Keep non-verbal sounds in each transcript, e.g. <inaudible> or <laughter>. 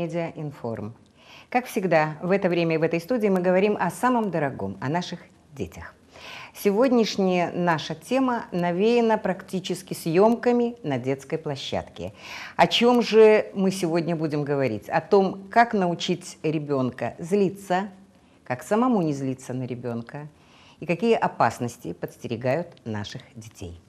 Медиаинформ. Как всегда, в это время и в этой студии мы говорим о самом дорогом, о наших детях. Сегодняшняя наша тема навеяна практически съемками на детской площадке. О чем же мы сегодня будем говорить? О том, как научить ребенка злиться, как самому не злиться на ребенка и какие опасности подстерегают наших детей.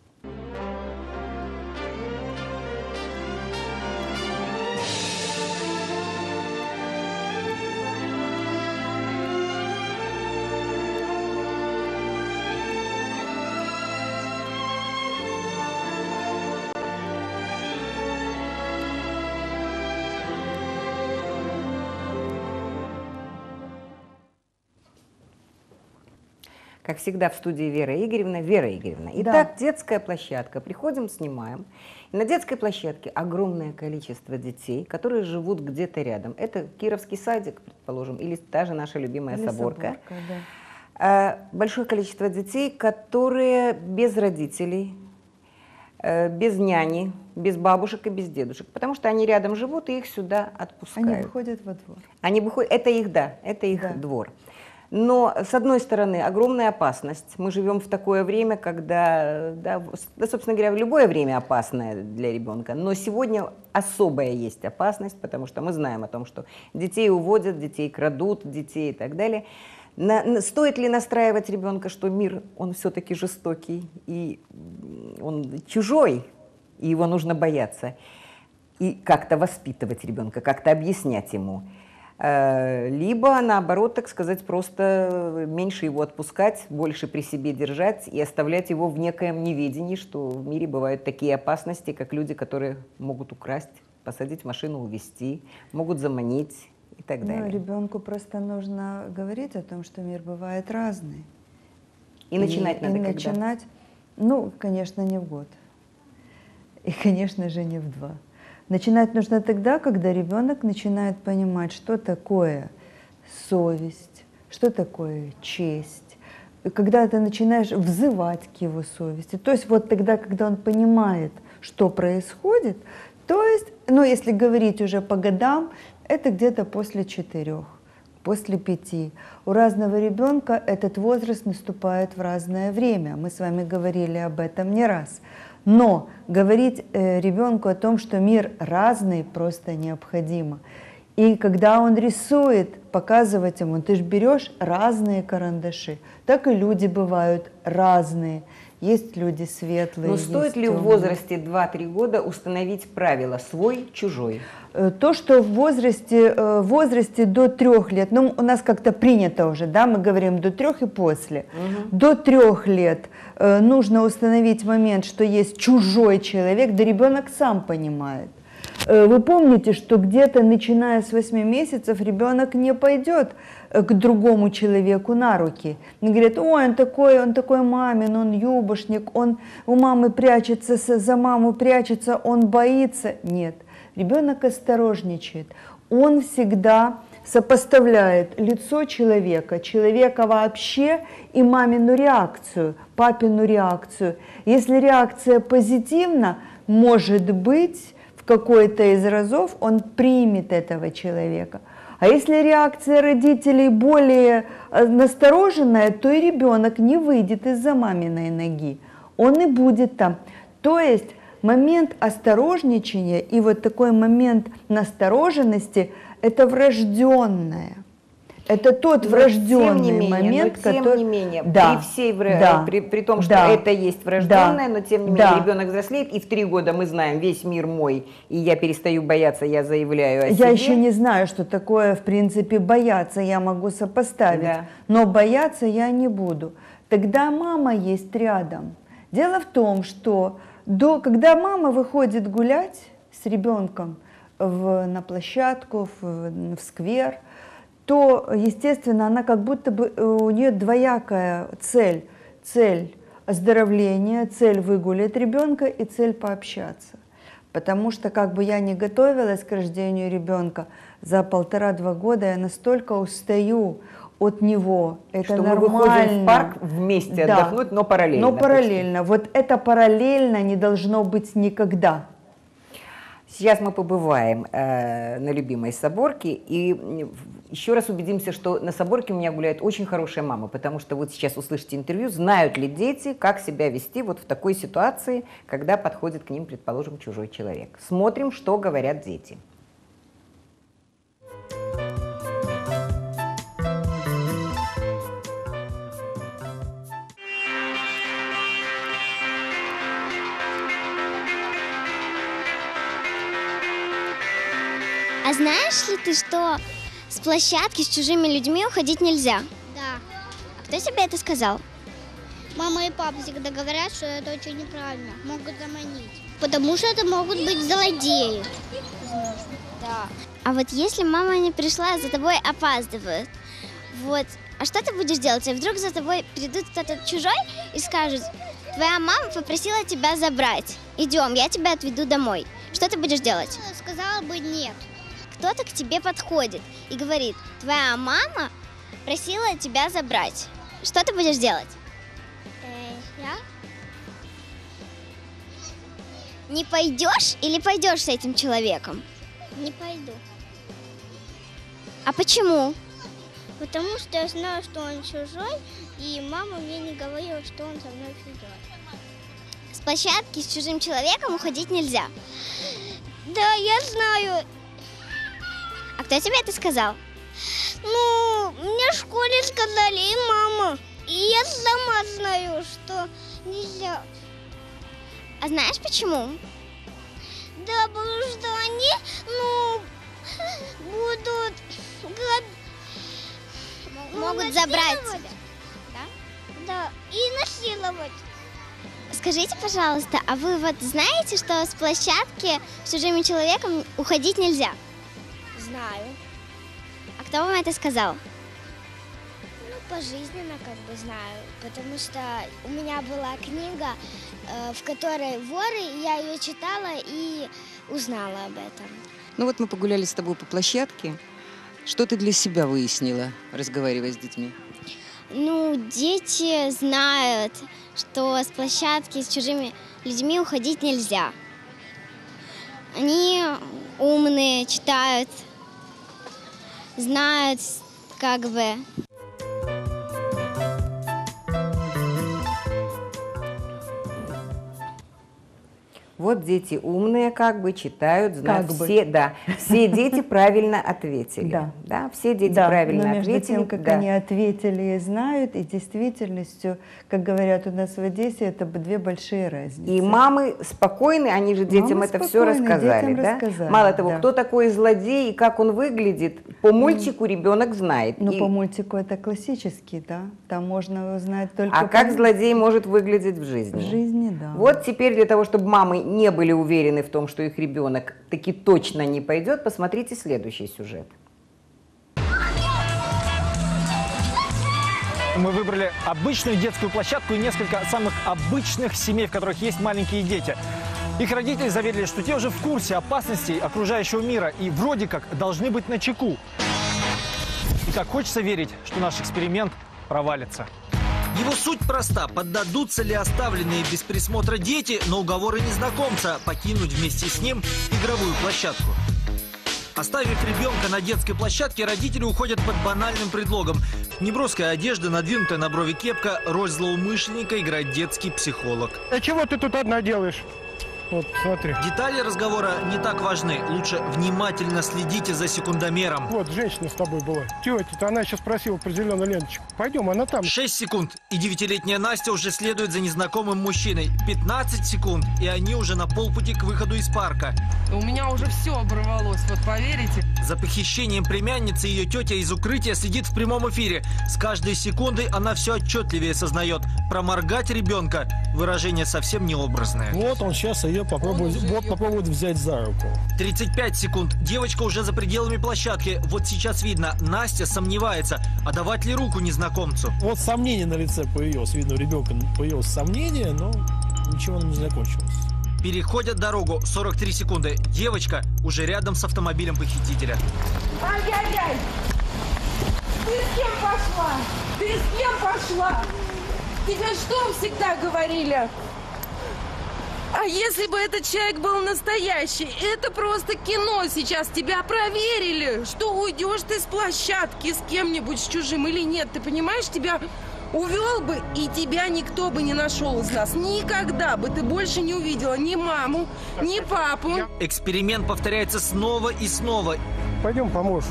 Как всегда в студии Вера Игоревна. Вера Игоревна. Итак, да. детская площадка. Приходим, снимаем. И на детской площадке огромное количество детей, которые живут где-то рядом. Это Кировский садик, предположим, или та же наша любимая или соборка. соборка да. А, большое количество детей, которые без родителей, э, без няни, без бабушек и без дедушек, потому что они рядом живут и их сюда отпускают. Они выходят во двор. Они выходят, это их, да, это их да. двор. Но, с одной стороны, огромная опасность. Мы живем в такое время, когда, да, собственно говоря, в любое время опасное для ребенка. Но сегодня особая есть опасность, потому что мы знаем о том, что детей уводят, детей крадут, детей и так далее. На, стоит ли настраивать ребенка, что мир, он все-таки жестокий, и он чужой, и его нужно бояться? И как-то воспитывать ребенка, как-то объяснять ему – либо, наоборот, так сказать, просто меньше его отпускать, больше при себе держать и оставлять его в некоем неведении, что в мире бывают такие опасности, как люди, которые могут украсть, посадить в машину, увезти, могут заманить и так ну, далее. Ну, ребенку просто нужно говорить о том, что мир бывает разный. И, и начинать надо и когда? начинать, ну, конечно, не в год. И, конечно же, не в два. Начинать нужно тогда, когда ребенок начинает понимать, что такое совесть, что такое честь, когда ты начинаешь взывать к его совести. То есть вот тогда, когда он понимает, что происходит, то есть, ну если говорить уже по годам, это где-то после четырех, после пяти. У разного ребенка этот возраст наступает в разное время. Мы с вами говорили об этом не раз. Но говорить э, ребенку о том, что мир разный, просто необходимо. И когда он рисует, показывать ему, ты же берешь разные карандаши. Так и люди бывают разные. Есть люди светлые. Но стоит ли темные. в возрасте 2-3 года установить правила свой, чужой? Э, то, что в возрасте, э, в возрасте до трех лет, ну, у нас как-то принято уже, да, мы говорим до трех и после. Угу. До трех лет э, нужно установить момент, что есть чужой человек, да ребенок сам понимает. Вы помните, что где-то начиная с 8 месяцев ребенок не пойдет к другому человеку на руки. Он говорит, ой, он такой, он такой мамин, он юбошник, он у мамы прячется, за маму прячется, он боится. Нет, ребенок осторожничает. Он всегда сопоставляет лицо человека, человека вообще и мамину реакцию, папину реакцию. Если реакция позитивна, может быть, в какой-то из разов он примет этого человека. А если реакция родителей более э, настороженная, то и ребенок не выйдет из-за маминой ноги. Он и будет там. То есть момент осторожничания и вот такой момент настороженности – это врожденное. Это тот но врожденный тем не менее, момент, но, тем который... не менее, да, при всей да, при, при том, что да, это есть врожденное, да, но тем не менее да. ребенок взрослеет, и в три года мы знаем, весь мир мой, и я перестаю бояться, я заявляю о себе. Я еще не знаю, что такое, в принципе, бояться, я могу сопоставить, да. но бояться я не буду. Тогда мама есть рядом. Дело в том, что до, когда мама выходит гулять с ребенком в, на площадку, в, в сквер, то, естественно, она как будто бы, э, у нее двоякая цель. Цель оздоровления, цель выгулять ребенка и цель пообщаться. Потому что как бы я не готовилась к рождению ребенка, за полтора-два года я настолько устаю от него. Это что нормально. мы выходим в парк вместе да. отдохнуть, но параллельно. Но параллельно. Почти. Вот это параллельно не должно быть никогда. сейчас мы побываем э, на любимой Соборке и еще раз убедимся, что на Соборке у меня гуляет очень хорошая мама, потому что вот сейчас услышите интервью, знают ли дети, как себя вести вот в такой ситуации, когда подходит к ним, предположим, чужой человек. Смотрим, что говорят дети. А знаешь ли ты, что с площадки с чужими людьми уходить нельзя? Да. А кто тебе это сказал? Мама и папа всегда говорят, что это очень неправильно. Могут заманить. Потому что это могут быть злодеи. Да. А вот если мама не пришла, за тобой опаздывают. Вот. А что ты будешь делать? И вдруг за тобой придут кто-то чужой и скажут, твоя мама попросила тебя забрать. Идем, я тебя отведу домой. Что ты будешь делать? Сказала бы нет. Кто-то к тебе подходит и говорит, твоя мама просила тебя забрать. Что ты будешь делать? Э, я? Не пойдешь или пойдешь с этим человеком? Не пойду. А почему? Потому что я знаю, что он чужой, и мама мне не говорила, что он со мной придет. С площадки с чужим человеком уходить нельзя. Да, я знаю. А кто тебе это сказал? Ну, мне в школе сказали и мама. И я сама знаю, что нельзя. А знаешь почему? Да, потому что они, ну, будут граб... Могут ну, забрать. Да? Да, и насиловать. Скажите, пожалуйста, а вы вот знаете, что с площадки с чужим человеком уходить нельзя? Знаю. А кто вам это сказал? Ну, пожизненно как бы знаю, потому что у меня была книга, э, в которой воры, и я ее читала и узнала об этом. Ну вот мы погуляли с тобой по площадке. Что ты для себя выяснила, разговаривая с детьми? Ну, дети знают, что с площадки с чужими людьми уходить нельзя. Они умные, читают, знают, как бы. Вот дети умные, как бы читают, знают Как бы. все, да, все дети правильно ответили, Да. да, все дети да, правильно но между ответили, тем, как да. они ответили и знают, и действительностью, как говорят у нас в Одессе, это две большие разницы. И мамы спокойны, они же детям Мамы это все рассказали, детям да? рассказали, Мало того, да. кто такой злодей и как он выглядит, по мультику ребенок знает. Ну, И- по мультику это классический, да? Там можно узнать только... А по как злодей может выглядеть в жизни? В жизни, да. Вот теперь для того, чтобы мамы не были уверены в том, что их ребенок таки точно не пойдет, посмотрите следующий сюжет. Мы выбрали обычную детскую площадку и несколько самых обычных семей, в которых есть маленькие дети. Их родители заверили, что те уже в курсе опасностей окружающего мира и вроде как должны быть на чеку. И так хочется верить, что наш эксперимент провалится. Его суть проста. Поддадутся ли оставленные без присмотра дети на уговоры незнакомца покинуть вместе с ним игровую площадку? Оставив ребенка на детской площадке, родители уходят под банальным предлогом. Неброская одежда, надвинутая на брови кепка, роль злоумышленника играет детский психолог. А чего ты тут одна делаешь? Вот, смотри. Детали разговора не так важны. Лучше внимательно следите за секундомером. Вот, женщина с тобой была. Тетя-то, она сейчас просила про зеленую ленточку. Пойдем, она там. 6 секунд, и девятилетняя Настя уже следует за незнакомым мужчиной. 15 секунд, и они уже на полпути к выходу из парка. У меня уже все оборвалось, вот поверите. За похищением племянницы ее тетя из укрытия следит в прямом эфире. С каждой секундой она все отчетливее сознает. Проморгать ребенка – выражение совсем необразное. Вот он сейчас ее Он уже вот попробует взять за руку. 35 секунд. Девочка уже за пределами площадки. Вот сейчас видно, Настя сомневается, а давать ли руку незнакомцу. Вот сомнение на лице появилось, видно, у ребенка появилось сомнение, но ничего не закончилось. Переходят дорогу. 43 секунды. Девочка уже рядом с автомобилем похитителя. Ай-яй-яй! Ты с кем пошла? Ты с кем пошла? Тебе что всегда говорили? А если бы этот человек был настоящий? Это просто кино сейчас. Тебя проверили. Что уйдешь ты с площадки с кем-нибудь, с чужим или нет? Ты понимаешь, тебя увел бы, и тебя никто бы не нашел из нас. Никогда бы ты больше не увидела ни маму, ни папу. Эксперимент повторяется снова и снова. Пойдем поможешь.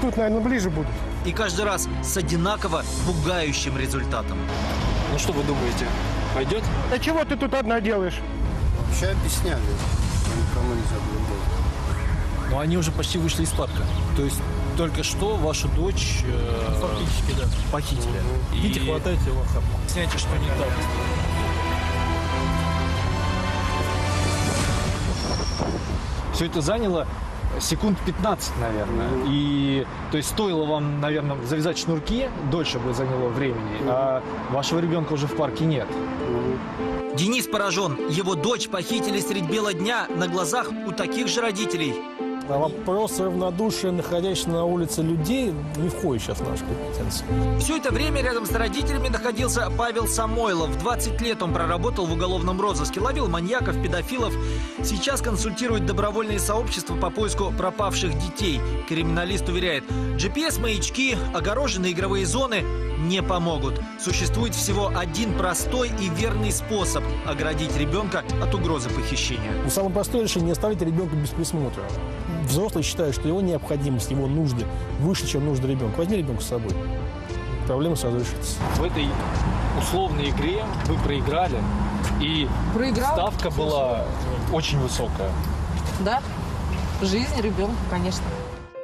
Тут, наверное, ближе будет. И каждый раз с одинаково пугающим результатом. Ну что вы думаете, пойдет? А чего ты тут одна делаешь? Вообще объясняли. Никому нельзя было делать. Но они уже почти вышли из парка. То есть только что вашу дочь э, Фактически, да. похитили. Идите, хватайте его. Объясняйте, что не так. Все это заняло секунд 15, наверное. И то есть стоило вам, наверное, завязать шнурки, дольше бы заняло времени, а вашего ребенка уже в парке нет. Денис поражен. Его дочь похитили средь бела дня на глазах у таких же родителей. На вопрос равнодушия находящихся на улице людей не входит сейчас в нашу компетенцию. Все это время рядом с родителями находился Павел Самойлов. 20 лет он проработал в уголовном розыске, ловил маньяков, педофилов. Сейчас консультирует добровольные сообщества по поиску пропавших детей. Криминалист уверяет, GPS-маячки, огороженные игровые зоны не помогут. Существует всего один простой и верный способ оградить ребенка от угрозы похищения. Но самое простое решение – не оставить ребенка без присмотра. Взрослый считает, что его необходимость, его нужды выше, чем нужды ребенка. Возьми ребенка с собой. Проблема сразу решится. В этой условной игре вы проиграли, и Проиграл? ставка была очень высокая. Да? Жизнь ребенка, конечно.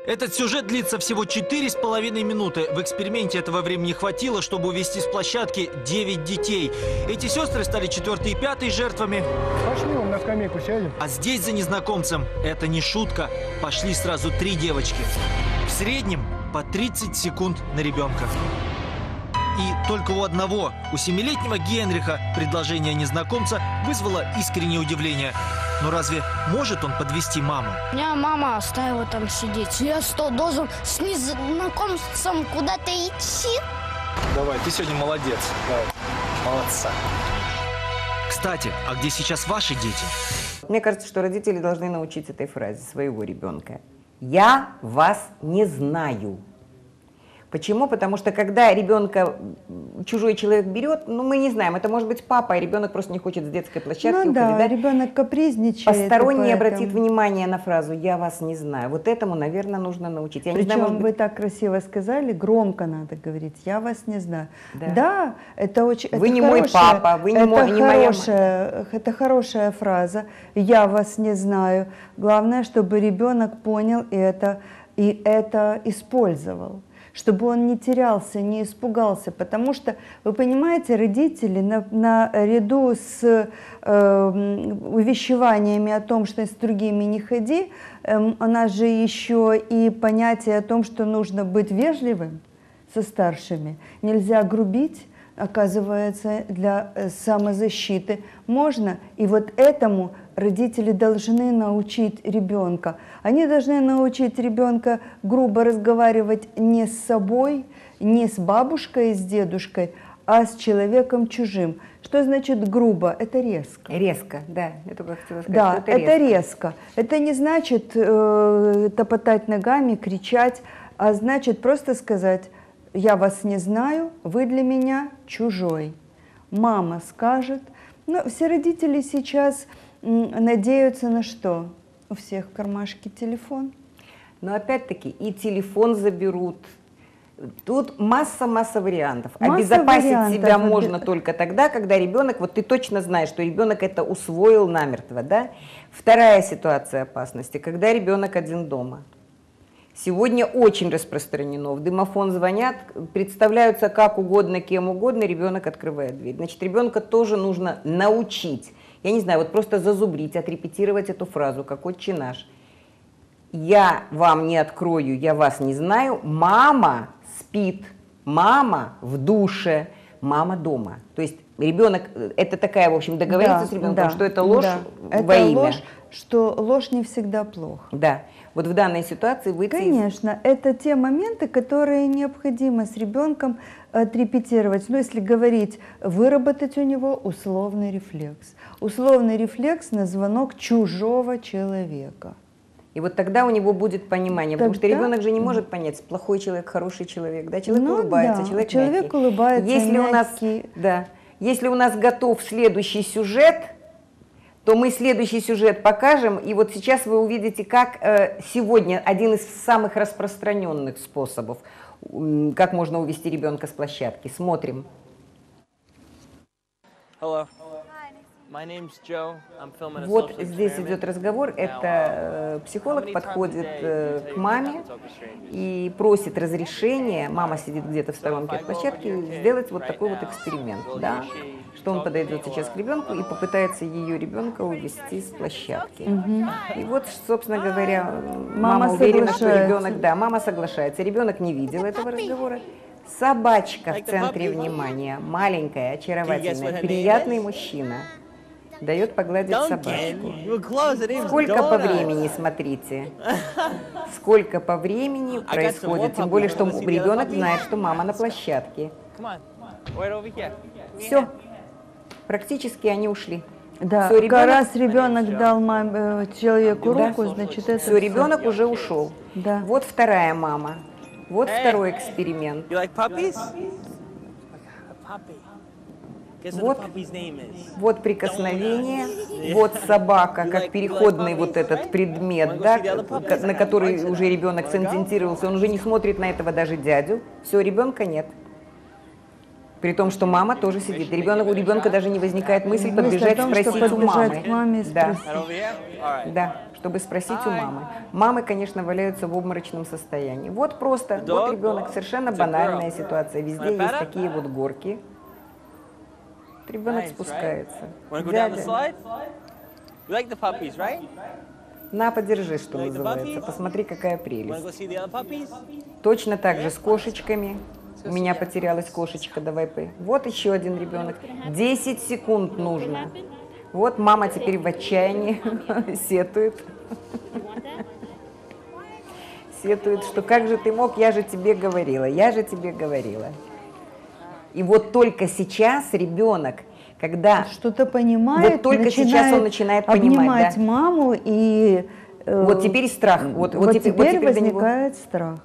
Этот сюжет длится всего четыре с половиной минуты. В эксперименте этого времени хватило, чтобы увести с площадки 9 детей. Эти сестры стали четвертой и пятой жертвами. Пошли вон на скамейку сядем. А здесь за незнакомцем, это не шутка, пошли сразу три девочки. В среднем по 30 секунд на ребенка. И только у одного, у семилетнего Генриха, предложение незнакомца вызвало искреннее удивление. Но разве может он подвести маму? Меня мама оставила там сидеть. Я что, должен с незнакомцем куда-то идти? Давай, ты сегодня молодец. Давай. Молодца. Кстати, а где сейчас ваши дети? Мне кажется, что родители должны научить этой фразе своего ребенка. Я вас не знаю. Почему? Потому что когда ребенка чужой человек берет, ну мы не знаем, это может быть папа, а ребенок просто не хочет с детской площадки Ну да, уходить, да? ребенок капризничает. Посторонний обратит внимание на фразу «я вас не знаю». Вот этому, наверное, нужно научить. Я Причем знаю, может вы быть, так красиво сказали, громко надо говорить. Я вас не знаю. Да. Да, это очень. Вы это не мой хорошая- папа, вы не это мой- не моя хорошая, Это хорошая фраза. Я вас не знаю. Главное, чтобы ребенок понял это и это использовал чтобы он не терялся, не испугался, потому что, вы понимаете, родители на, наряду с э, увещеваниями о том, что с другими не ходи, эм, у нас же еще и понятие о том, что нужно быть вежливым со старшими, нельзя грубить, оказывается, для э, самозащиты можно. И вот этому родители должны научить ребенка. Они должны научить ребенка грубо разговаривать не с собой, не с бабушкой и с дедушкой, а с человеком чужим. Что значит грубо? Это резко. резко, да, я только хотела сказать, Да, что это, резко. Это не значит э, топотать ногами, кричать, а значит просто сказать, я вас не знаю, вы для меня чужой. Мама скажет. Но все родители сейчас надеются на что? У всех в кармашке телефон. Но опять-таки и телефон заберут. Тут масса-масса вариантов. Масса Обезопасить вариантов. себя можно только тогда, когда ребенок, вот ты точно знаешь, что ребенок это усвоил намертво, да? Вторая ситуация опасности, когда ребенок один дома. Сегодня очень распространено. В дымофон звонят, представляются как угодно, кем угодно, ребенок открывает дверь. Значит, ребенка тоже нужно научить. Я не знаю, вот просто зазубрить, отрепетировать эту фразу, как отче наш. Я вам не открою, я вас не знаю. Мама спит, мама в душе, мама дома. То есть ребенок, это такая, в общем, договориться Да, с ребенком, да, что это ложь да. во Это имя. ложь, что ложь не всегда плохо. Да. Вот в данной ситуации выйти... из- Конечно, это те моменты, которые необходимо с ребенком отрепетировать. Ну, если говорить, выработать у него условный рефлекс. Условный рефлекс на звонок чужого человека. И вот тогда у него будет понимание, потому что Тогда- ребенок же не может понять, плохой человек, хороший человек, да, человек Ну улыбается, да, человек, человек мягкий. улыбается, Если у нас, мягкий. да, если у нас готов следующий сюжет, то мы следующий сюжет покажем, и вот сейчас вы увидите, как э, сегодня один из самых распространенных способов, как можно увести ребенка с площадки. Смотрим. Hello. Вот здесь идет разговор, это э, психолог подходит э, к маме и просит разрешения, мама сидит где-то в сторонке от площадки, сделать вот такой вот эксперимент, да, что он подойдет сейчас к ребенку и попытается ее ребенка увести с площадки. И вот, собственно говоря, Мама мама, уверена, что соглашается. ребенок, да, мама соглашается. Ребенок не видел этого разговора. Собачка в центре внимания, маленькая, очаровательная, приятный мужчина. Дает погладить собачку. Сколько по времени, смотрите. Сколько по времени происходит, тем более, что ребенок знает, что мама на площадке. Все, практически они ушли. Да, как ребенок- раз ребенок дал маме, э, человеку Да. руку, значит, это Все, ребенок уже ушел. Да. Вот вторая мама. Вот Hey. второй эксперимент. You like puppies? Guess Вот. Вот прикосновение, <laughs> вот собака, как переходный вот этот предмет, да, на который уже ребенок концентрировался, он уже не смотрит на этого даже дядю. Все, ребенка нет. При том, что мама тоже сидит. Ребенок, у ребенка даже не возникает мысль подбежать том, спросить у мамы. к маме да. Да, чтобы спросить у мамы. Мамы, конечно, валяются в обморочном состоянии. Вот просто, вот ребенок, совершенно банальная ситуация. Везде есть такие вот горки. Ребенок спускается. Дядя, на, подержи, что называется. Посмотри, какая прелесть. Точно так же с кошечками. У меня потерялась кошечка, давай пой. Вот еще один ребенок. 10 секунд нужно. Вот мама теперь в отчаянии <laughs> сетует. Сетует, что как же ты мог, я же тебе говорила, я же тебе говорила. И вот только сейчас ребенок, когда что-то понимает, вот только сейчас он начинает понимать, да. маму и э, Вот теперь страх. Вот- вот теперь- вот теперь теперь до него- возникает страх.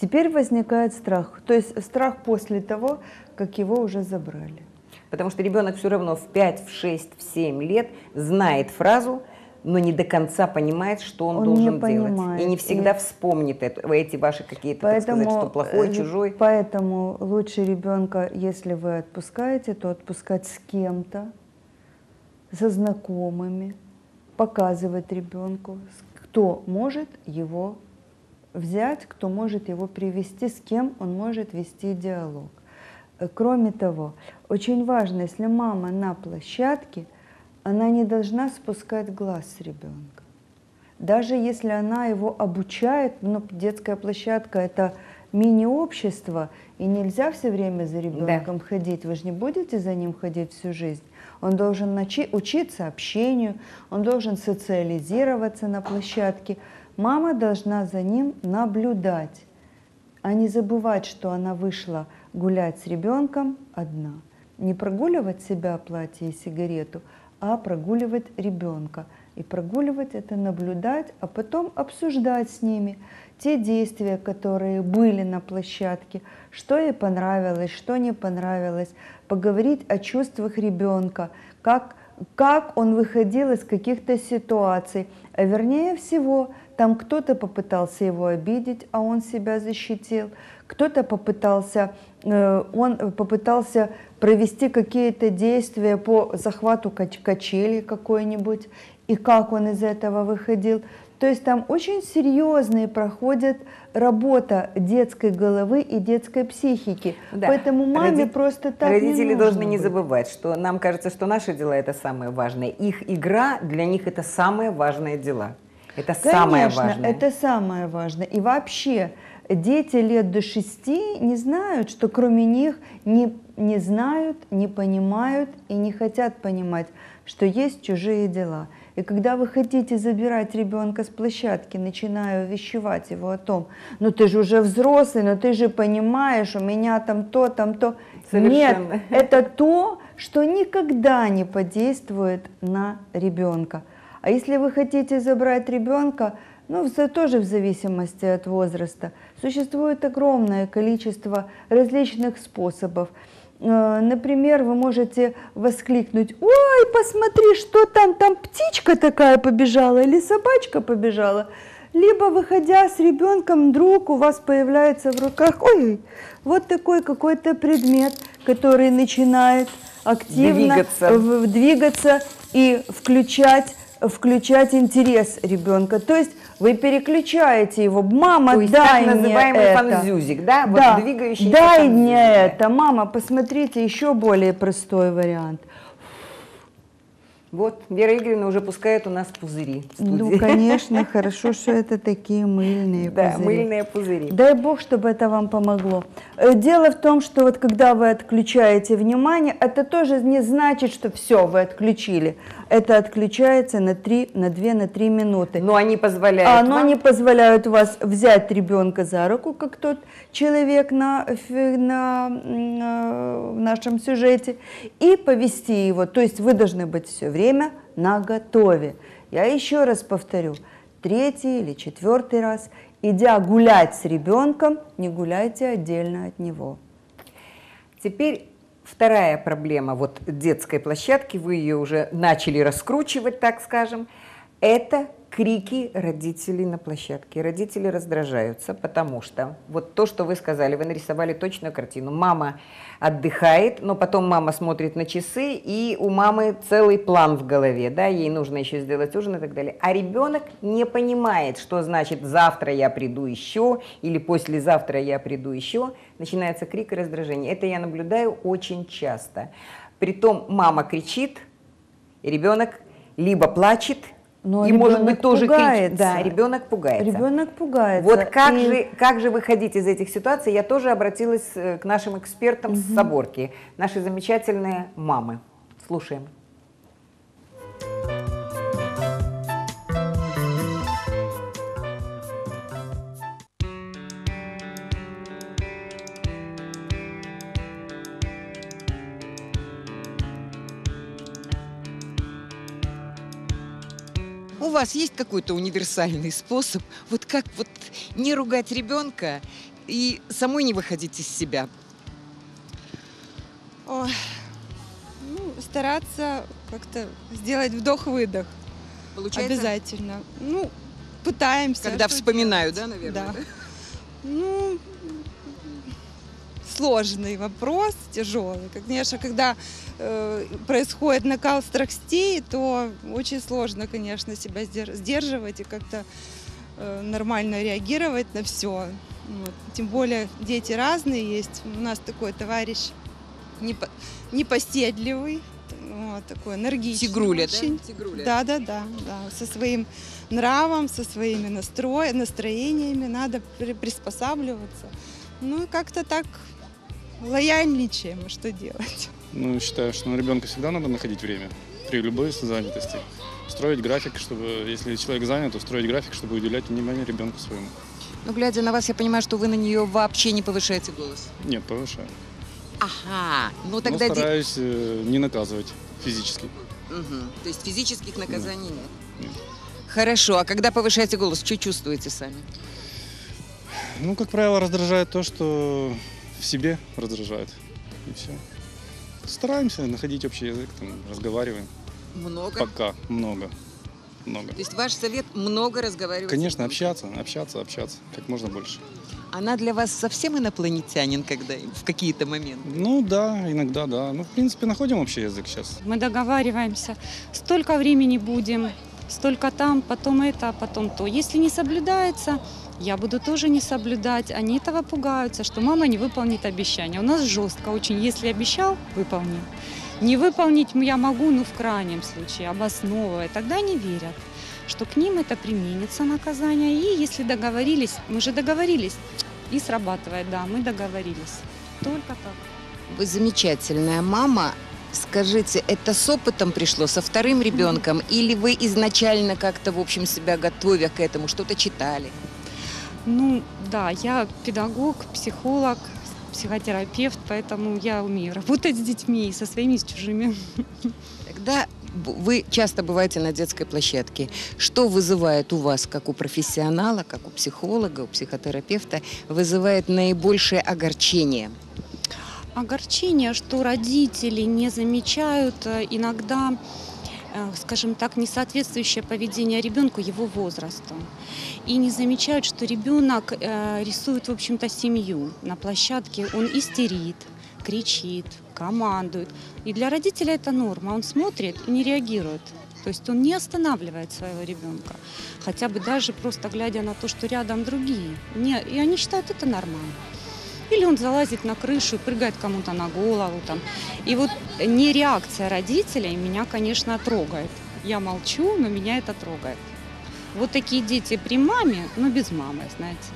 Теперь возникает страх. То есть страх после того, как его уже забрали. Потому что ребенок все равно в 5, в 6, в 7 лет знает фразу, но не до конца понимает, что он, Он должен делать. И не всегда И- вспомнит это, эти ваши какие-то, так сказать, что плохой, э, чужой. Поэтому лучше ребенка, если вы отпускаете, то отпускать с кем-то, со знакомыми, показывать ребенку, кто может его взять, кто может его привести, с кем он может вести диалог. Э, Кроме того, очень важно, если мама на площадке, она не должна спускать глаз с ребенка. Даже если она его обучает, ну, детская площадка это мини-общество, и нельзя все время за ребенком ходить. Вы же не будете за ним ходить всю жизнь. Он должен начи- учиться общению, он должен социализироваться на площадке. Мама должна за ним наблюдать, а не забывать, что она вышла гулять с ребенком одна. Не прогуливать себя, платье и сигарету, а прогуливать ребенка. И прогуливать это наблюдать, а потом обсуждать с ними те действия, которые были на площадке, что ей понравилось, что не понравилось, поговорить о чувствах ребенка, как, как он выходил из каких-то ситуаций. А вернее всего, там кто-то попытался его обидеть, а он себя защитил, кто-то попытался, э, он попытался провести какие-то действия по захвату кач- качели какой-нибудь, и как он из этого выходил. То есть там очень серьезные проходит работа детской головы и детской психики. Да. Поэтому маме Роди- просто так Родители не должны нужно не быть. забывать, что нам кажется, что наши дела это самое важное. Их игра для них это самые важные дела. Это самое Конечно, важное. это самое важное. И вообще дети лет до шести не знают, что кроме них не, не знают, не понимают и не хотят понимать, что есть чужие дела. И когда вы хотите забирать ребенка с площадки, начиная увещевать его о том, ну ты же уже взрослый, но ты же понимаешь, у меня там то, там то. Нет, Совершенно. это то, что никогда не подействует на ребенка. А если вы хотите забрать ребенка, ну, за- тоже в зависимости от возраста, существует огромное количество различных способов. Э, Например, вы можете воскликнуть, ой, посмотри, что там, там птичка такая побежала или собачка побежала. Либо, выходя с ребенком, вдруг у вас появляется в руках, ой, вот такой какой-то предмет, который начинает активно Двигаться. двигаться и включать, включать интерес ребенка. То есть вы переключаете его, мама, То есть дай так мне называемый это. фанзюзик, да? Вот Да, двигающийся дай фанзюзик, мне да. это, мама, посмотрите, еще более простой вариант. Вот, Вера Игоревна уже пускает у нас пузыри Ну, конечно, хорошо, что это такие мыльные Да, пузыри. мыльные пузыри. Дай бог, чтобы это вам помогло. Э, Дело в том, что вот когда вы отключаете внимание, это тоже не значит, что все, вы отключили. Это отключается на 3, на 2, на 3 минуты. Но они позволяют А, но вам- они позволяют вас взять ребенка за руку, как тот человек на, на, м, э, в нашем сюжете, и повести его. То есть вы должны быть все время на готове. Я еще раз повторю, третий или четвертый раз, идя гулять с ребенком, не гуляйте отдельно от него. Теперь вторая проблема вот детской площадки, вы ее уже начали раскручивать, так скажем, это крики родителей на площадке. Родители раздражаются, потому что вот то, что вы сказали, вы нарисовали точную картину. Мама отдыхает, но потом мама смотрит на часы, и у мамы целый план в голове, да, ей нужно еще сделать ужин и так далее. А ребенок не понимает, что значит завтра я приду еще или послезавтра я приду еще. Начинается крик и раздражение. Это я наблюдаю очень часто. Притом мама кричит, ребенок либо плачет, Но и может быть тоже пугается. Да, ребенок пугается. Ребенок пугается. Вот как И- же, как же выходить из этих ситуаций? Я тоже обратилась э, к нашим экспертам с Соборки, наши замечательные мамы. Слушаем. Вас есть какой-то универсальный способ, вот как вот не ругать ребенка и самой не выходить из себя? Ой, ну, стараться как-то сделать вдох-выдох. Получается? Обязательно. Ну, пытаемся. Когда вспоминаю, делать? да, наверное? Да. Ну, сложный вопрос, тяжелый. Конечно, когда э, происходит накал страстей, то очень сложно, конечно, себя сдер- сдерживать и как-то э, нормально реагировать на все. Тем более дети разные есть. У нас такой товарищ непо- непоседливый, вот, такой энергичный. Тигруля, да? очень. Тигруля. Да, да, да, да. Со своим нравом, со своими настроя, настроениями надо при- приспосабливаться. Ну и как-то так лояльничаем, что делать? Ну, считаю, что на ребенка всегда надо находить время при любой занятости. Строить график, чтобы, если человек занят, то строить график, чтобы уделять внимание ребенку своему. Ну, глядя на вас, я понимаю, что вы на нее вообще не повышаете голос. Нет, повышаю. Ага, ну Но тогда... де- стараюсь э, не наказывать физически. Мгм. То есть физических наказаний нет. Нет. Хорошо, а когда повышаете голос, что чувствуете сами? Ну, как правило, раздражает то, что в себе раздражает. И все. Стараемся находить общий язык, там, разговариваем. Много? Пока много. Много. То есть ваш совет много разговаривать? Конечно, общаться, общаться, общаться, как можно больше. Она для вас совсем инопланетянин, когда в какие-то моменты? Ну да, иногда да. Ну, в принципе, находим общий язык сейчас. Мы договариваемся, столько времени будем, столько там, потом это, а потом то. Если не соблюдается, я буду тоже не соблюдать. Они этого пугаются, что мама не выполнит обещание. У нас жестко очень. Если обещал, выполнил. Не выполнить я могу, ну в крайнем случае, обосновывая. Тогда они верят, что к ним это применится наказание. И если договорились, мы же договорились, и срабатывает, да, мы договорились. Только так. Вы замечательная мама. Скажите, это с опытом пришло, со вторым ребенком, <laughs> или вы изначально как-то, в общем, себя готовя к этому, что-то читали? Ну, да, я педагог, психолог, психотерапевт, поэтому я умею работать с детьми и со своими, и с чужими. Тогда б- вы часто бываете на детской площадке. Что вызывает у вас, как у профессионала, как у психолога, у психотерапевта, вызывает наибольшее огорчение? Огорчение, что родители не замечают э, иногда, скажем так, несоответствующее поведение ребенку его возрасту. И не замечают, что ребенок э, рисует, в общем-то, семью. На площадке он истерит, кричит, командует. И для родителя это норма. Он смотрит и не реагирует. То есть он не останавливает своего ребенка. Хотя бы даже просто глядя на то, что рядом другие. Не, и они считают это нормально. Или он залазит на крышу и прыгает кому-то на голову. Там. И вот не реакция родителей меня, конечно, трогает. Я молчу, но меня это трогает. Вот такие дети при маме, но без мамы, знаете.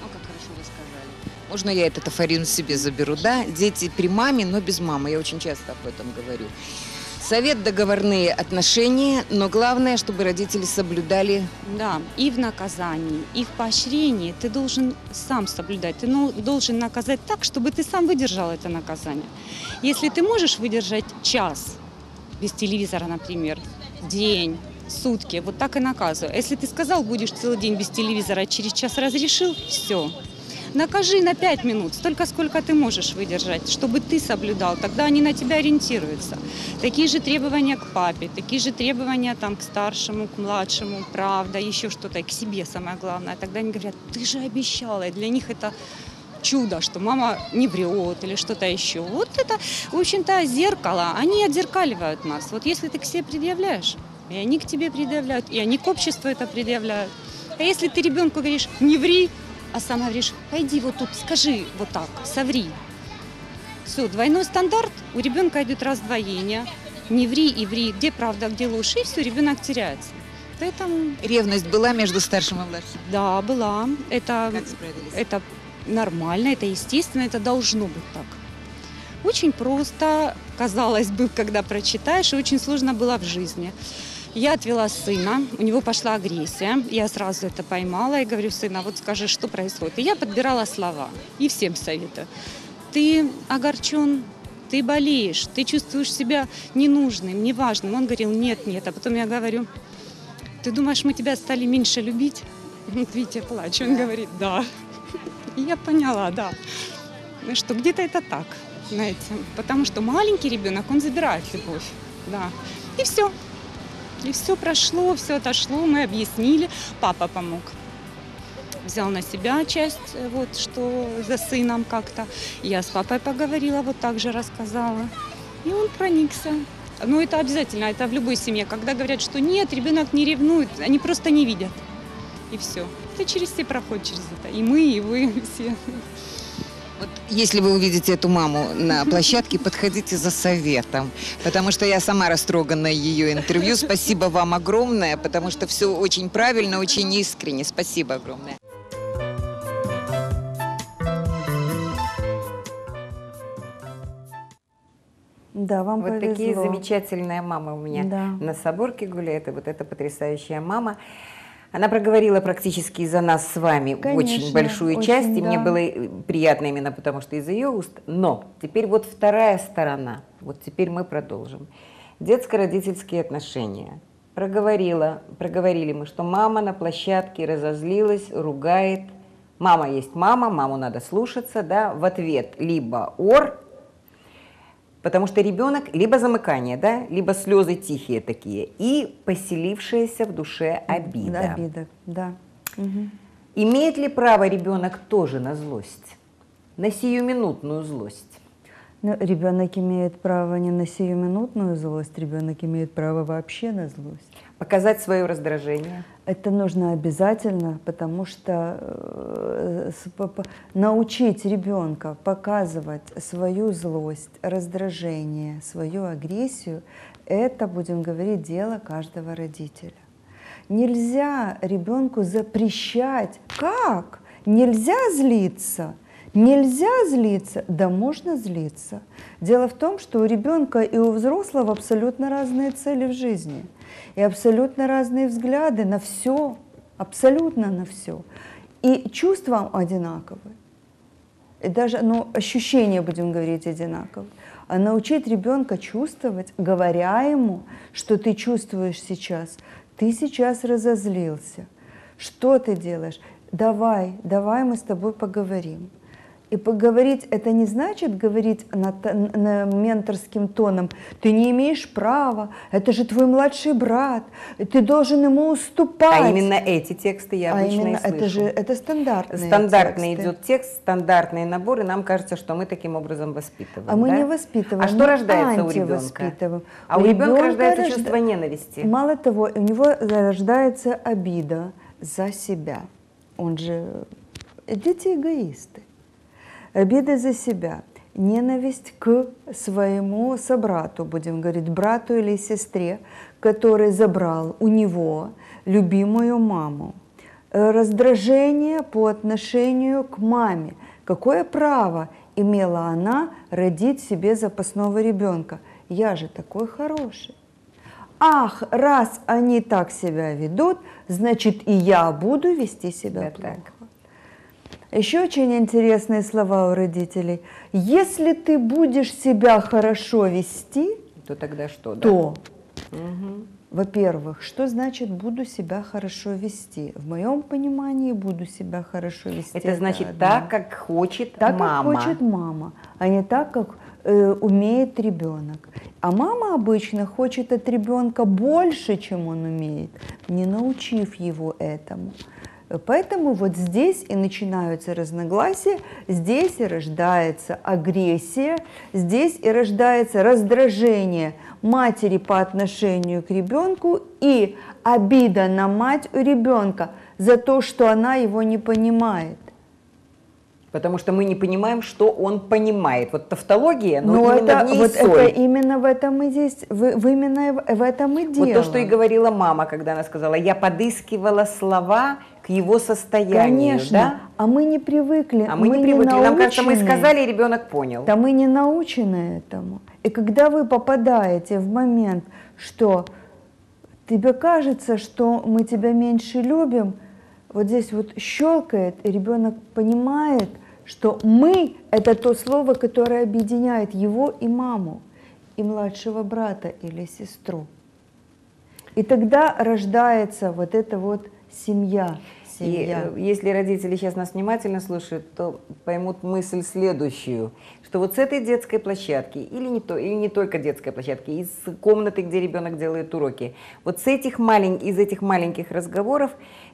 Ну, как хорошо вы сказали. Можно я этот афорин себе заберу, да? Дети при маме, но без мамы. Я очень часто об этом говорю. Совет договорные отношения, но главное, чтобы родители соблюдали Да, и в наказании, и в поощрении ты должен сам соблюдать. Ты ну, должен наказать так, чтобы ты сам выдержал это наказание. Если ты можешь выдержать час без телевизора, например, день, сутки, вот так и наказывай. А если ты сказал, будешь целый день без телевизора, а через час разрешил, все. Накажи на пять минут, столько, сколько ты можешь выдержать, чтобы ты соблюдал. Тогда они на тебя ориентируются. Такие же требования к папе, такие же требования там, к старшему, к младшему, правда, еще что-то, и к себе самое главное. Тогда они говорят, ты же обещала. И для них это чудо, что мама не врет или что-то еще. Вот это, в общем-то, зеркало. Они отзеркаливают нас. Вот если ты к себе предъявляешь, и они к тебе предъявляют, и они к обществу это предъявляют. А если ты ребенку говоришь, не ври, а сама говоришь, пойди вот тут, скажи вот так, соври. Все, двойной стандарт, у ребенка идет раздвоение. Не ври и ври, где правда, где ложь, и все, ребенок теряется. Поэтому... Ревность была между старшим и младшим? Да, была. Это, это нормально, это естественно, это должно быть так. Очень просто, казалось бы, когда прочитаешь, и очень сложно было в жизни. Я отвела сына, у него пошла агрессия, я сразу это поймала и говорю, сына, вот скажи, что происходит. И я подбирала слова, и всем советую. Ты огорчен, ты болеешь, ты чувствуешь себя ненужным, неважным. Он говорил, нет, нет. А потом я говорю, ты думаешь, мы тебя стали меньше любить? <laughs> Вот Витя плачет, он говорит, да. <laughs> И я поняла, да, что где-то это так, знаете. Потому что маленький ребенок, он забирает любовь, да. И все. И все прошло, все отошло, мы объяснили, папа помог. Взял на себя часть, э, вот, что за сыном как-то. Я с папой поговорила, вот так же рассказала. И он проникся. Ну, это обязательно, это в любой семье. Когда говорят, что нет, ребенок не ревнует, они просто не видят. И все. Это через все проходит через это. И мы, и вы, <laughs> все. Если вы увидите эту маму на <laughs> площадке, подходите за советом, потому что я сама растрогана ее интервью. Спасибо вам огромное, потому что все очень правильно, очень искренне. Спасибо огромное. Да, вам Вот такие повезло. замечательные мамы у меня Да. на Соборке гуляет, и вот эта потрясающая мама. Она проговорила практически за нас с вами Конечно, очень большую очень, часть, и мне было э, приятно именно потому, что из ее уст. Но теперь вот вторая сторона, вот теперь мы продолжим. Детско-родительские отношения. Проговорила, проговорили мы, что мама на площадке разозлилась, ругает. Мама есть мама, маму надо слушаться, да, в ответ либо ор, Потому что ребенок либо замыкание, да, либо слезы тихие такие, и поселившаяся в душе обида. Обида, да. Мгм. Имеет ли право ребенок тоже на злость? На сиюминутную злость? Но ребенок имеет право не на сиюминутную злость, ребенок имеет право вообще на злость. Показать свое раздражение? Это нужно обязательно, потому что э, научить ребенка показывать свою злость, раздражение, свою агрессию, это, будем говорить, дело каждого родителя. Нельзя ребенку запрещать. Как? Нельзя злиться. Нельзя злиться? Да можно злиться. Дело в том, что у ребенка и у взрослого абсолютно разные цели в жизни. И абсолютно разные взгляды на все, абсолютно на все. И чувства одинаковые. И даже ну, ощущения, будем говорить, одинаковые. А научить ребенка чувствовать, говоря ему, что ты чувствуешь сейчас. Ты сейчас разозлился. Что ты делаешь? Давай, давай мы с тобой поговорим. И поговорить это не значит говорить на, на менторским тоном. Ты не имеешь права, это же твой младший брат, ты должен ему уступать. А именно эти тексты я а обычно именно, и слышу. Это же это стандартные Стандартный тексты. идет текст, стандартные наборы. Нам кажется, что мы таким образом воспитываем. А мы да? не воспитываем. А что рождается у ребенка? А у, ребенка ребенка рождается рожда- чувство ненависти. Мало того, у него рождается обида за себя. Он же... Дети эгоисты. Обида за себя. Ненависть к своему собрату, будем говорить, брату или сестре, который забрал у него любимую маму. Э, Раздражение по отношению к маме. Какое право имела она родить себе запасного ребенка? Я же такой хороший. Ах, раз они так себя ведут, значит и я буду вести себя плохо. Еще очень интересные слова у родителей. Если ты будешь себя хорошо вести, То тогда что? да? то, Мгм. во-первых, что значит буду себя хорошо вести? В моем понимании буду себя хорошо вести. Это значит одно. так, как хочет Так, мама. как хочет мама, а не так, как э, умеет ребенок. А мама обычно хочет от ребенка больше, чем он умеет, не научив его этому. Поэтому вот здесь и начинаются разногласия, здесь и рождается агрессия, здесь и рождается раздражение матери по отношению к ребенку и обида на мать у ребенка за то, что она его не понимает. Потому что мы не понимаем, что он понимает. Вот тавтология, но, Но именно это, в ней вот соль. это именно в этом и здесь, в, в именно в, в этом и дело. Вот то, что и говорила мама, когда она сказала, я подыскивала слова к его состоянию. Конечно, Да? а мы не привыкли. А мы, не привыкли. Нам кажется, мы научены. сказали, и ребенок понял. Да мы не научены этому. И когда вы попадаете в момент, что тебе кажется, что мы тебя меньше любим, вот здесь вот щелкает, и ребенок понимает, что мы – это то слово, которое объединяет его и маму, и младшего брата или сестру. И тогда рождается вот эта вот семья. И семья. э, если родители сейчас нас внимательно слушают, то поймут мысль следующую, что вот с этой детской площадки, или не, то, или не только детской площадки, из комнаты, где ребенок делает уроки, вот с этих малень, из этих маленьких разговоров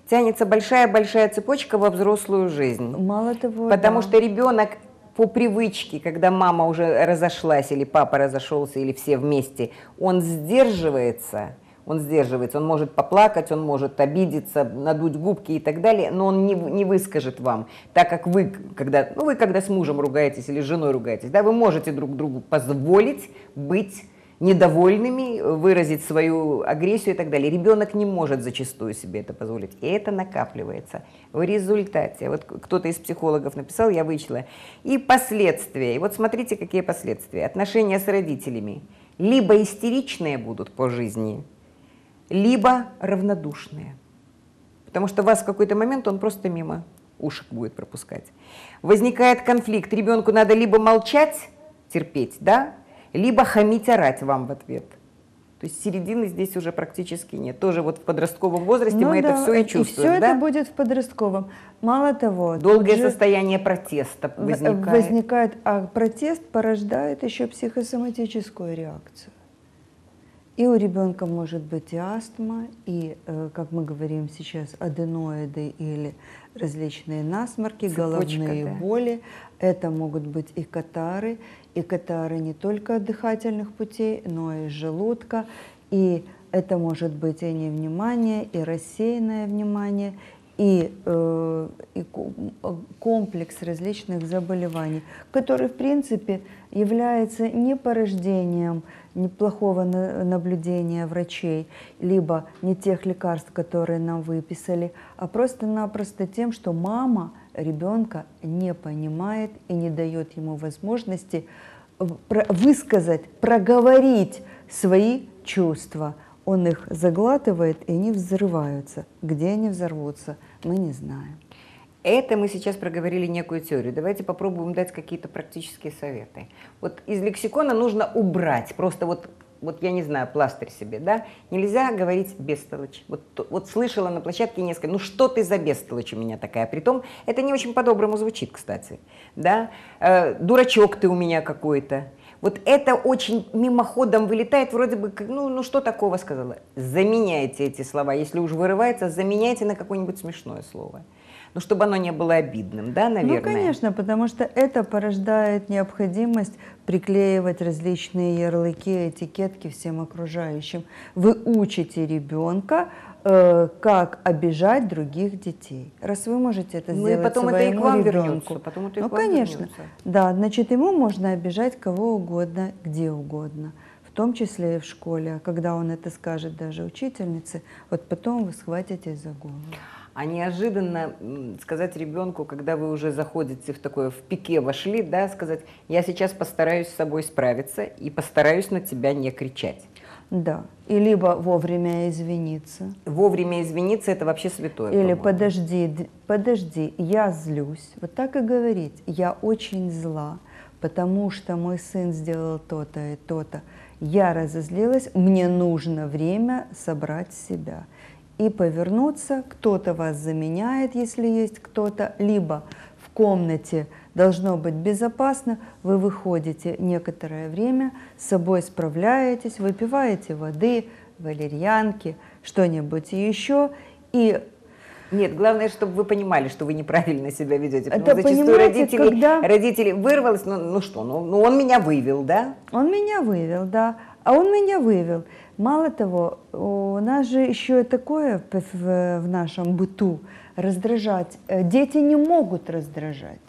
тянется большая-большая цепочка во взрослую жизнь. Мало того, Потому да. что ребенок по привычке, когда мама уже разошлась, или папа разошелся, или все вместе, он сдерживается, он сдерживается, он может поплакать, он может обидеться, надуть губки и так далее, но он не, не выскажет вам, так как вы, когда, ну вы когда с мужем ругаетесь или с женой ругаетесь, да, вы можете друг другу позволить быть недовольными, выразить свою агрессию и так далее. Ребенок не может зачастую себе это позволить. И это накапливается. В результате, вот кто-то из психологов написал, я вычла, и последствия. И вот смотрите, какие последствия. Отношения с родителями. Либо истеричные будут по жизни, либо равнодушные. Потому что вас в какой-то момент он просто мимо ушек будет пропускать. Возникает конфликт. Ребенку надо либо молчать, терпеть, да, либо хамить, орать вам в ответ. То есть середины здесь уже практически нет. Тоже вот в подростковом возрасте Ну мы это да, все и И чувствуем, все да? это будет в подростковом. Мало того, Долгое же состояние протеста возникает. возникает, а протест порождает еще психосоматическую реакцию. И у ребенка может быть и астма, и, э, как мы говорим сейчас, аденоиды или различные насморки, Цепочка, головные да. боли. Это могут быть и катары, и катары не только от дыхательных путей, но и желудка. И это может быть и невнимание, и рассеянное внимание, и, э, и э, комплекс различных заболеваний, который, в принципе, является не порождением неплохого на- наблюдения врачей, либо не тех лекарств, которые нам выписали, а просто-напросто тем, что мама ребенка не понимает и не дает ему возможности высказать, проговорить свои чувства. Он их заглатывает, и они взрываются. Где они взорвутся, мы не знаем. Это мы сейчас проговорили некую теорию. Давайте попробуем дать какие-то практические советы. Вот из лексикона нужно убрать, просто вот, вот я не знаю, пластырь себе, да? Нельзя говорить бестолочь. Вот, вот слышала на площадке несколько, ну что ты за бестолочь у меня такая? Притом это не очень по-доброму звучит, кстати, да? Э, дурачок ты у меня какой-то. Вот это очень мимоходом вылетает, вроде бы, ну, ну что такого сказала? Заменяйте эти слова, если уж вырывается, заменяйте на какое-нибудь смешное слово. Ну, чтобы оно не было обидным, да, наверное? Ну, конечно, потому что это порождает необходимость приклеивать различные ярлыки, этикетки всем окружающим. Вы учите ребенка, э, как обижать других детей. Раз вы можете это Ну, и сделать потом это и к своему вам ребенку. вернется, потом это и ну, к вам конечно. вернется. Да, значит, ему можно обижать кого угодно, где угодно. В том числе и в школе. А когда он это скажет даже учительнице, вот потом вы схватитесь за голову. А неожиданно сказать ребенку, когда вы уже заходите в такое, в пике вошли, да, сказать, я сейчас постараюсь с собой справиться и постараюсь на тебя не кричать. Да. И либо вовремя извиниться. Вовремя извиниться – это вообще святое. Или по-моему. подожди, подожди, я злюсь. Вот так и говорить. Я очень зла, потому что мой сын сделал то-то и то-то. Я разозлилась, мне нужно время собрать себя. И повернуться, кто-то вас заменяет, если есть кто-то, либо в комнате должно быть безопасно, вы выходите некоторое время, с собой справляетесь, выпиваете воды, валерьянки, что-нибудь еще, и Нет, главное, чтобы вы понимали, что вы неправильно себя ведете. Потому Это, зачастую родители, когда- родители вырвалось, ну, ну что, ну, ну он меня вывел, да? Он меня вывел, да. А он меня вывел. Мало того, у нас же еще и такое в, нашем быту раздражать. Э, Дети не могут раздражать.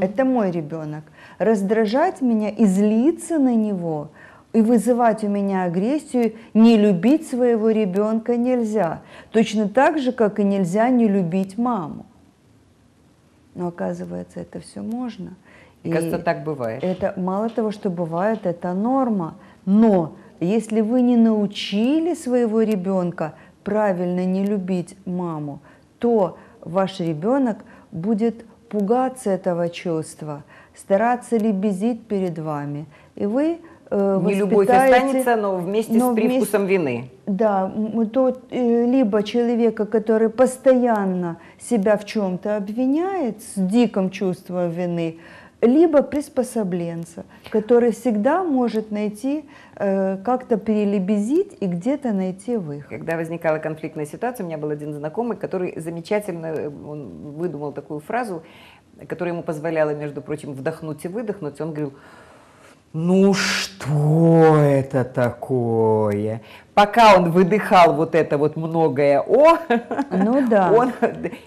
Это мой ребенок. Раздражать меня и злиться на него и вызывать у меня агрессию, не любить своего ребенка нельзя. Точно так же, как и нельзя не любить маму. Но оказывается, это все можно. Мне кажется, так бывает. Это мало того, что бывает, это норма. Но если вы не научили своего ребенка правильно не любить маму, то ваш ребенок будет пугаться этого чувства, стараться лебезить перед вами. И вы э, Не любовь воспитаете- останется, но вместе но с привкусом вины. да, м, тот, э, либо человека, который постоянно себя в чем-то обвиняет с диким чувством вины, либо приспособленца, который всегда может найти, э, как-то перелебезить и где-то найти выход. Когда возникала конфликтная ситуация, у меня был один знакомый, который замечательно, э, он выдумал такую фразу, которая ему позволяла, между прочим, вдохнуть и выдохнуть. Он говорил, ну что это такое? Пока он выдыхал вот это вот многое «о», Ну да. <laughs> он,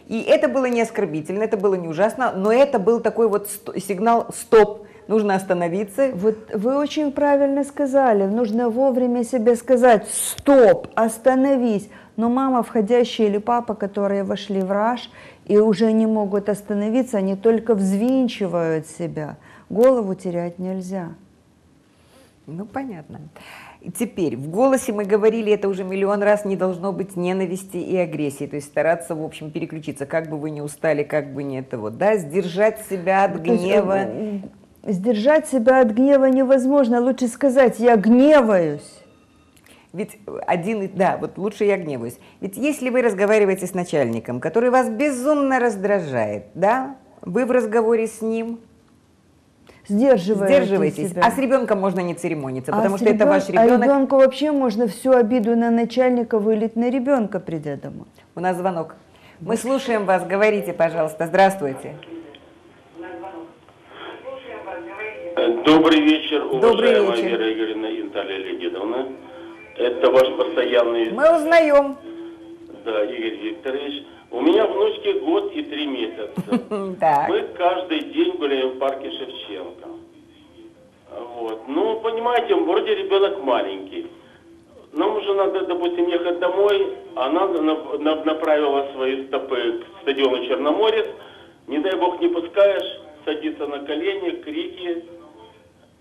и это было не оскорбительно, это было не ужасно, но это был такой вот сигнал «стоп», нужно остановиться. Вот вы очень правильно сказали, нужно вовремя себе сказать «стоп, остановись». Но мама, входящая или папа, которые вошли в раж и уже не могут остановиться, они только взвинчивают себя. Голову терять нельзя. Ну, понятно. И Теперь, в голосе мы говорили, это уже миллион раз, не должно быть ненависти и агрессии, то есть стараться, в общем, переключиться, как бы вы не устали, как бы не это вот, да, сдержать себя от То есть, гнева. э, Сдержать себя от гнева невозможно. Лучше сказать «я гневаюсь». Ведь один, да, вот лучше я гневаюсь. Ведь если вы разговариваете с начальником, который вас безумно раздражает, да, вы в разговоре с ним Сдерживаете сдерживаетесь, себя. а с ребенком можно не церемониться, А потому что это ребен- ваш А ребенок. ребенку вообще можно всю обиду на начальника вылить на ребенка, придя домой. У нас звонок. Мы слушаем вас, говорите, пожалуйста. Здравствуйте. Добрый вечер, Добрый уважаемая вечер. Вера Игоревна и Наталья Леонидовна. Это ваш постоянный... Мы узнаем. Да, Игорь Викторович. У Девочке год и три месяца. <laughs> Мы каждый день гуляем в парке Шевченко. Вот. Ну, понимаете, вроде ребенок маленький. Нам уже надо, допустим, ехать домой. Она на- на- направила свои стопы к стадиону Черноморец. Не дай бог не пускаешь, садится на колени, крики.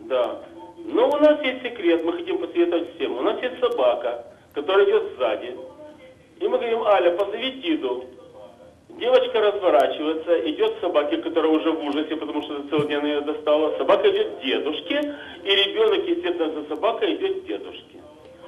Да. Но у нас есть секрет, мы хотим посоветовать всем. У нас есть собака, которая идет сзади. И мы говорим, Аля, позови Диду. Девочка разворачивается, идет к собаке, которая уже в ужасе, потому что целый день она ее достала. Собака идет к дедушке, и ребенок, естественно, за собакой идет к дедушке.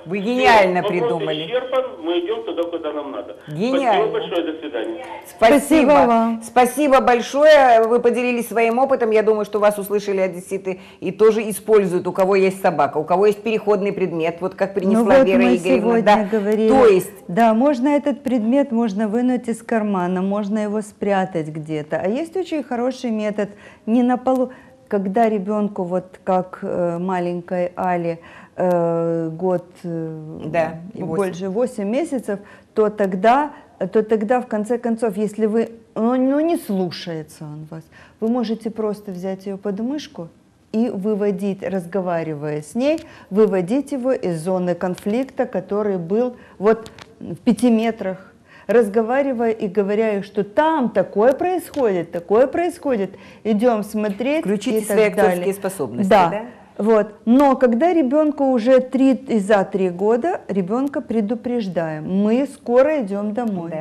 Вы гениально Вопрос придумали. исчерпан, мы идем туда, куда нам надо. Гениально. Спасибо большое, до свидания. Спасибо. вам. Спасибо большое. Вы поделились своим опытом. Я думаю, что вас услышали одесситы и тоже используют, у кого есть собака, у кого есть переходный предмет, вот как принесла ну вот Вера мы Игоревна. сегодня да. говорили. То есть Да, можно этот предмет можно вынуть из кармана, можно его спрятать где-то. А есть очень хороший метод не на полу, когда ребенку вот как э, маленькой Али э, год э, Да, и восемь. больше 8 месяцев, то тогда то тогда в конце концов, если вы, ну, ну не слушается он вас, вы можете просто взять ее под мышку и выводить, разговаривая с ней, выводить его из зоны конфликта, который был вот в пяти метрах, разговаривая и говоря, что там такое происходит, такое происходит, идем смотреть Включите и так свои актерские далее. способности, Да. да? Вот. Но когда ребенку уже три и за три года, ребенка предупреждаем. Мы скоро идем домой.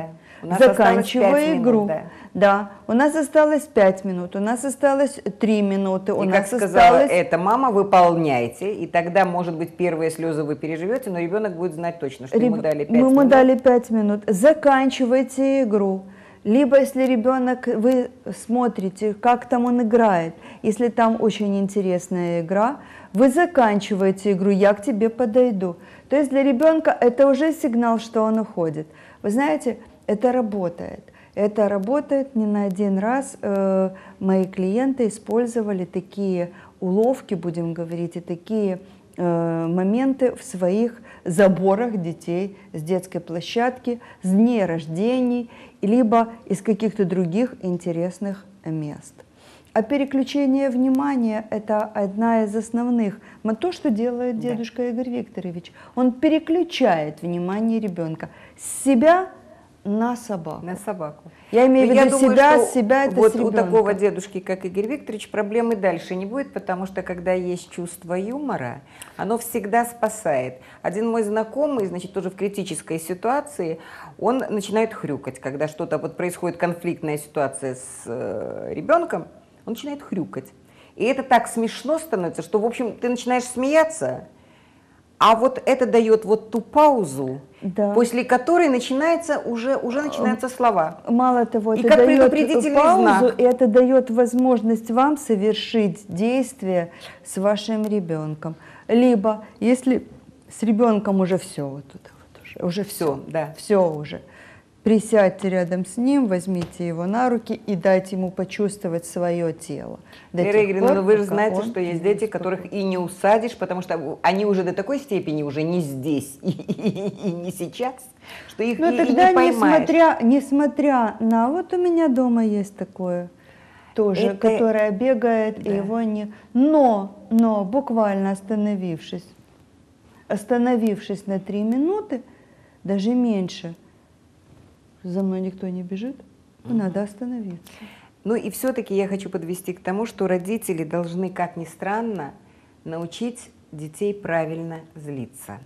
У нас осталось Заканчивая пять минут, игру. да. Да, у нас осталось 5 минут, у нас осталось 3 минуты, у и нас как сказала осталось... эта мама, выполняйте, и тогда, может быть, первые слезы вы переживете, но ребенок будет знать точно, что ему Реб- дали 5 мы ему минут. дали 5 минут. Заканчивайте игру. Либо если ребенок, вы смотрите, как там он играет, если там очень интересная игра, вы заканчиваете игру, я к тебе подойду. То есть для ребенка это уже сигнал, что он уходит. Вы знаете, это работает. Это работает не на один раз. Э, Мои клиенты использовали такие уловки, будем говорить, и такие э, моменты в своих заборах детей с детской площадки, с дней рождений, либо из каких-то других интересных мест. А переключение внимания – это одна из основных. Но то, что делает дедушка Игорь Викторович, он переключает внимание ребенка с себя на собаку. На собаку. Я имею в Ну, я виду думаю, себя, что себя это вот у такого дедушки, как Игорь Викторович, проблемы дальше не будет, потому что когда есть чувство юмора, оно всегда спасает. Один мой знакомый, значит, тоже в критической ситуации, он начинает хрюкать, когда что-то вот происходит конфликтная ситуация с э, ребенком, он начинает хрюкать. И это так смешно становится, что, в общем, ты начинаешь смеяться, а вот это дает вот ту паузу, Да. после которой начинается уже, уже начинаются слова. Мало того, И это как дает предупредительный паузу, знак. и это дает возможность вам совершить действие с вашим ребенком. Либо, если с ребенком уже все, вот тут уже, все, да. все уже. Присядьте рядом с ним, возьмите его на руки и дайте ему почувствовать свое тело. До Вера Игоревна, пор, ну вы же знаете, что есть дети, которых и не усадишь, потому что они уже до такой степени уже не здесь <laughs> и, и не сейчас, что их Ну и, и тогда, не поймаешь. несмотря, несмотря на... Вот у меня дома есть такое тоже, Это- которое бегает, и его не... Но, но буквально остановившись, остановившись на три минуты, даже меньше, за мной никто не бежит, надо остановиться. Ну и все-таки я хочу подвести к тому, что родители должны, как ни странно, научить детей правильно злиться.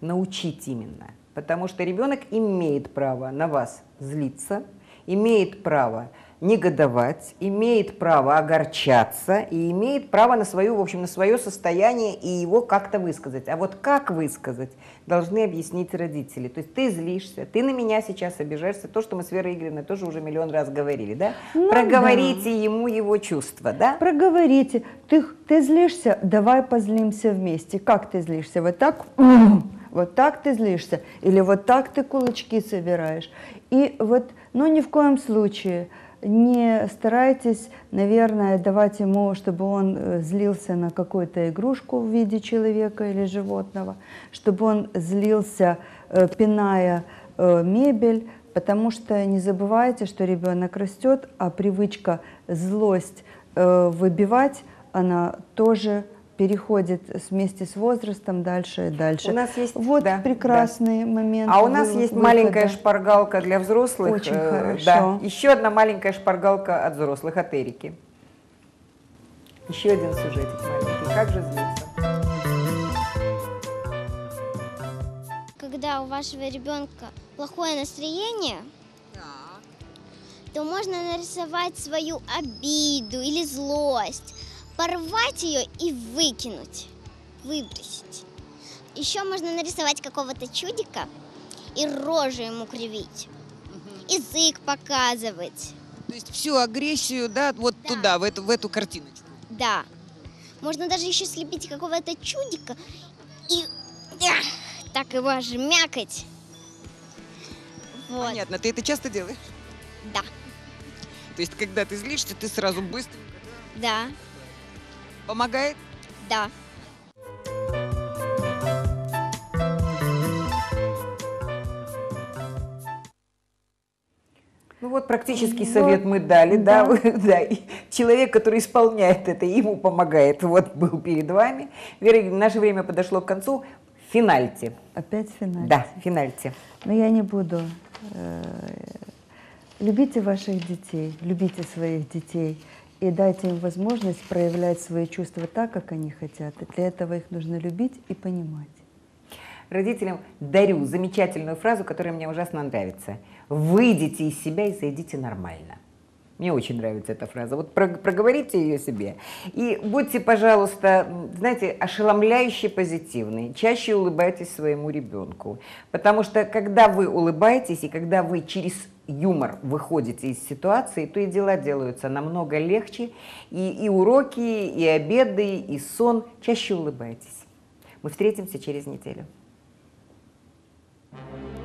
Научить именно. Потому что ребенок имеет право на вас злиться, имеет право негодовать, имеет право огорчаться и имеет право на свою, в общем, на свое состояние и его как-то высказать. А вот как высказать, должны объяснить родители. То есть ты злишься, ты на меня сейчас обижаешься, то, что мы с Верой Игоревной тоже уже миллион раз говорили, да? Ну Проговорите ему его чувства, да? Проговорите. Ты, ты злишься, давай позлимся вместе. Как ты злишься? Вот так? <clears throat> Вот так ты злишься? Или вот так ты кулачки собираешь? И вот, ну ни в коем случае не старайтесь, наверное, давать ему, чтобы он э, злился на какую-то игрушку в виде человека или животного, чтобы он злился, э, пиная э, мебель, Потому что не забывайте, что ребенок растет, а привычка злость выбивать, она тоже переходит вместе с возрастом дальше и дальше. У нас есть вот да, прекрасный да. момент. А у нас вы- есть выхода. маленькая шпаргалка для взрослых. Очень э, хорошо. Да. Еще одна маленькая шпаргалка от взрослых, от Эрики. Еще один сюжетик маленький. Как же злиться? Когда у вашего ребенка плохое настроение, то можно нарисовать свою обиду или злость, порвать ее и выкинуть, выбросить. Еще можно нарисовать какого-то чудика и рожу ему кривить, язык показывать. То есть всю агрессию, да, вот туда, в эту, в эту картиночку. Да. Можно даже еще слепить какого-то чудика и эх, так его жмякать. Вот. Понятно, ты это часто делаешь? Да, То есть, когда ты злишься, ты сразу быстро да, помогает? да. Ну вот практический Вот, совет мы дали, да, да. <laughs> да. И человек, который исполняет это, ему помогает, вот был перед вами. Вера, наше время подошло к концу. Финальте. Опять финальте. Да, финальте. Но я не буду. Э, Любите ваших детей, любите своих детей и дайте им возможность проявлять свои чувства так, как они хотят. И для этого их нужно любить и понимать. Родителям дарю замечательную фразу, которая мне ужасно нравится. Выйдите из себя и зайдите нормально. Мне очень нравится эта фраза. Вот про- проговорите ее себе. И будьте, пожалуйста, знаете, ошеломляюще позитивны. Чаще улыбайтесь своему ребенку. Потому что когда вы улыбаетесь и когда вы через юмор выходите из ситуации, то и дела делаются намного легче. И, и уроки, и обеды, и сон. Чаще улыбайтесь. Мы встретимся через неделю. Thank